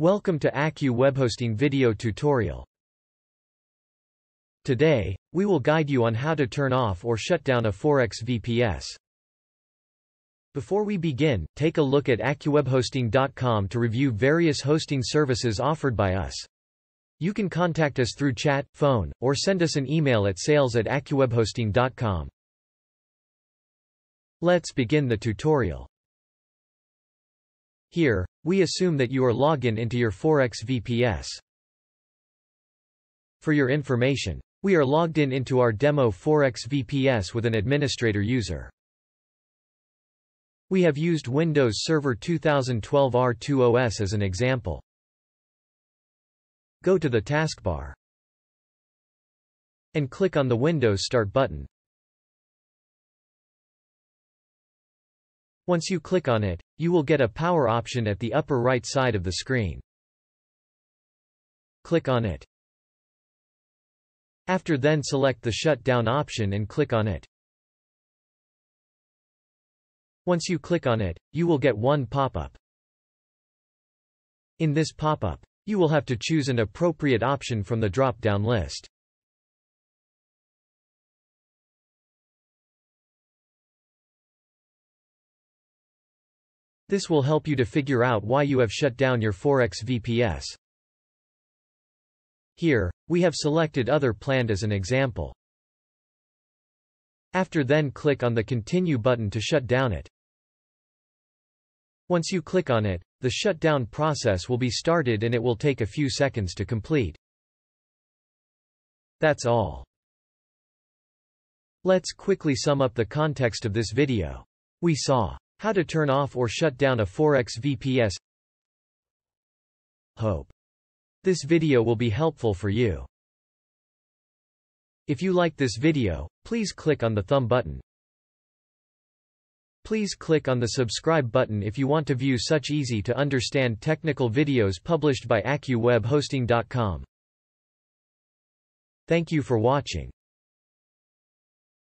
Welcome to AccuWeb Hosting video tutorial. Today, we will guide you on how to turn off or shut down a Forex VPS. Before we begin, take a look at accuwebhosting.com to review various hosting services offered by us. You can contact us through chat, phone, or send us an email at sales at. Let's begin the tutorial. Here, we assume that you are logged in into your Forex VPS. For your information, we are logged in into our demo Forex VPS with an administrator user. We have used Windows Server 2012 R2 OS as an example. Go to the taskbar and click on the Windows Start button. Once you click on it, you will get a power option at the upper right side of the screen. Click on it. After then select the shutdown option and click on it. Once you click on it, you will get one pop-up. In this pop-up, you will have to choose an appropriate option from the drop-down list. This will help you to figure out why you have shut down your Forex VPS. Here, we have selected other planned as an example. After then click on the Continue button to shut down it. Once you click on it, the shutdown process will be started and it will take a few seconds to complete. That's all. Let's quickly sum up the context of this video. We saw how to turn off or shut down a Forex VPS. Hope this video will be helpful for you. If you like this video, please click on the thumb button. Please click on the subscribe button if you want to view such easy to understand technical videos published by AccuWebHosting.com. Thank you for watching.